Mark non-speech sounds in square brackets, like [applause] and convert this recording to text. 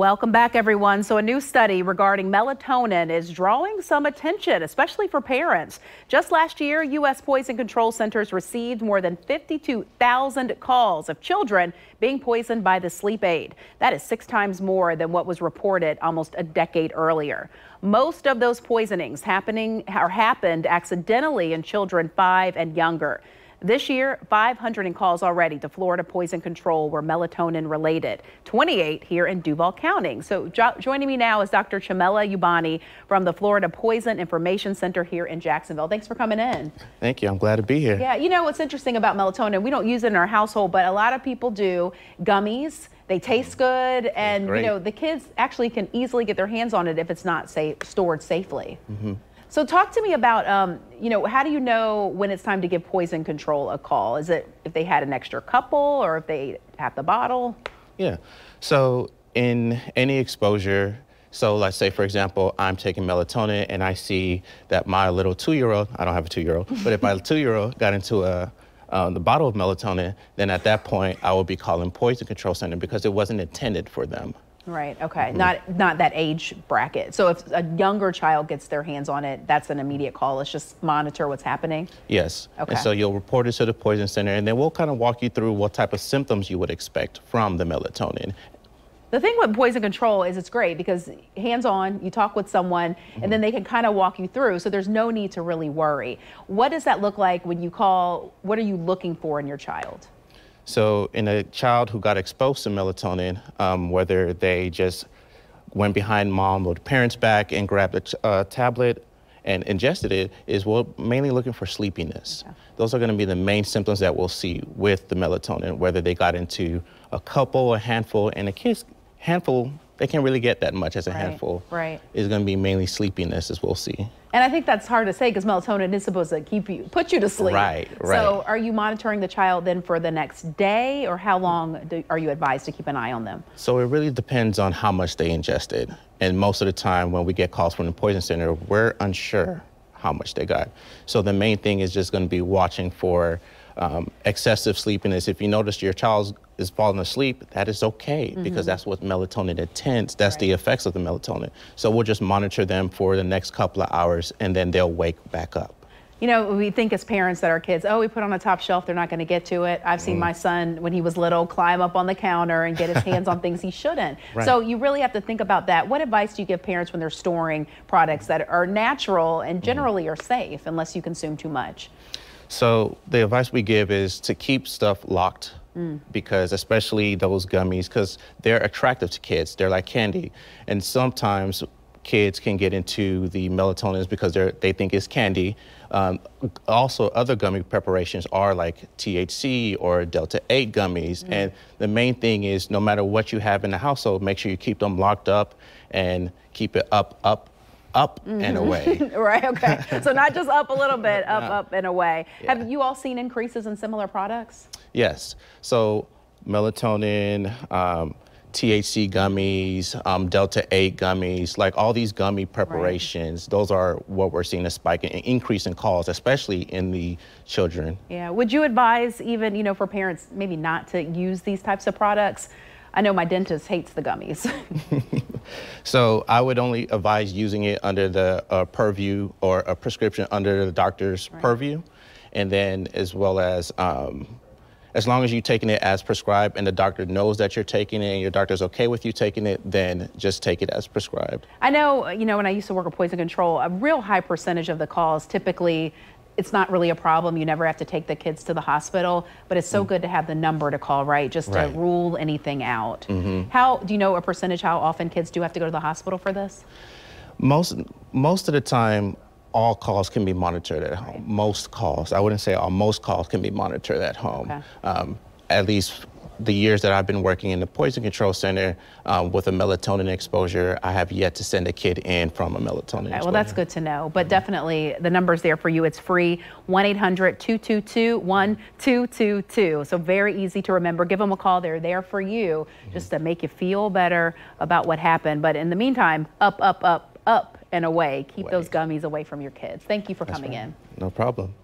Welcome back, everyone. So, a new study regarding melatonin is drawing some attention, especially for parents. Just last year, U.S. Poison Control Centers received more than 52,000 calls of children being poisoned by the sleep aid. That is six times more than what was reported almost a decade earlier. Most of those poisonings happening or happened accidentally in children five and younger. This year, 500 calls already to Florida Poison Control were melatonin related, 28 here in Duval County. So jo joining me now is Dr. Chiemela Ubani from the Florida Poison Information Center here in Jacksonville. Thanks for coming in. Thank you. I'm glad to be here. Yeah, you know what's interesting about melatonin, we don't use it in our household, but a lot of people do gummies. They taste good, and you know the kids actually can easily get their hands on it if it's not safe, stored safely. Mm -hmm. So talk to me about, um, you know, how do you know when it's time to give poison control a call? Is it if they had an extra couple or if they have the bottle? Yeah. So in any exposure, so let's say, for example, I'm taking melatonin and I see that my little two-year-old, I don't have a two-year-old, [laughs] but if my two-year-old got into a um, the bottle of melatonin, then at that point I will be calling poison control center because it wasn't intended for them. Right. Okay. Mm -hmm. Not not that age bracket. So if a younger child gets their hands on it, that's an immediate call. Let's just monitor what's happening. Yes. Okay. And so you'll report it to the poison center, and then we'll kind of walk you through what type of symptoms you would expect from the melatonin. The thing with poison control is it's great because hands on, you talk with someone, mm -hmm. and then they can kind of walk you through. So there's no need to really worry. What does that look like when you call? What are you looking for in your child? So in a child who got exposed to melatonin, um, whether they just went behind mom or the parents' back and grabbed a uh, tablet and ingested it, is we're mainly looking for sleepiness. Okay. Those are going to be the main symptoms that we'll see with the melatonin, whether they got into a couple, a handful, and a kid's handful they can't really get that much as a right, handful. Right. It's going to be mainly sleepiness, as we'll see. And I think that's hard to say because melatonin is supposed to keep you, put you to sleep. Right, right. So are you monitoring the child then for the next day or how long do, are you advised to keep an eye on them? So it really depends on how much they ingested. And most of the time when we get calls from the poison center, we're unsure how much they got. So the main thing is just going to be watching for um, excessive sleepiness. If you notice your child is falling asleep, that is okay mm -hmm. because that's what melatonin intends. That's right. the effects of the melatonin. So we'll just monitor them for the next couple of hours and then they'll wake back up. You know, we think as parents that our kids, oh, we put on a top shelf, they're not going to get to it. I've seen mm. my son, when he was little, climb up on the counter and get his hands on things he shouldn't. [laughs] Right. So you really have to think about that. What advice do you give parents when they're storing products that are natural and mm-hmm. generally mm. are safe unless you consume too much? So the advice we give is to keep stuff locked mm. because especially those gummies because they're attractive to kids. They're like candy. And sometimes kids can get into the melatonins because they they think it's candy. Um, also, other gummy preparations are like THC or Delta 8 gummies. Mm. And the main thing is no matter what you have in the household, make sure you keep them locked up and keep it up, up, up mm -hmm. and away. [laughs] right, okay. So not just up a little bit, up, no. up and away. Yeah. Have you all seen increases in similar products? Yes. So melatonin, um, THC gummies, um, Delta 8 gummies, like all these gummy preparations, right. those are what we're seeing a spike in increase in calls, especially in the children. Yeah. Would you advise even, you know, for parents maybe not to use these types of products? I know my dentist hates the gummies. [laughs] [laughs] so I would only advise using it under the uh, purview or a prescription under the doctor's right. purview. And then as well as, um, as long as you're taking it as prescribed and the doctor knows that you're taking it and your doctor's okay with you taking it, then just take it as prescribed. I know, you know, when I used to work with poison control, a real high percentage of the calls typically it's not really a problem. You never have to take the kids to the hospital, but it's so mm. good to have the number to call, right? Just right. to rule anything out. Mm -hmm. How do you know a percentage how often kids do have to go to the hospital for this? Most most of the time, all calls can be monitored at home. Most calls, I wouldn't say all, most calls can be monitored at home. Okay. Um, at least the years that I've been working in the Poison Control Center um, with a melatonin exposure, I have yet to send a kid in from a melatonin okay, Well, that's good to know. But definitely the number's there for you. It's free 1 800 222 1222. So very easy to remember. Give them a call. They're there for you mm-hmm. just to make you feel better about what happened. But in the meantime, up, up, up, up and away. Keep those gummies away from your kids. Thank you for that's coming right. in. No problem.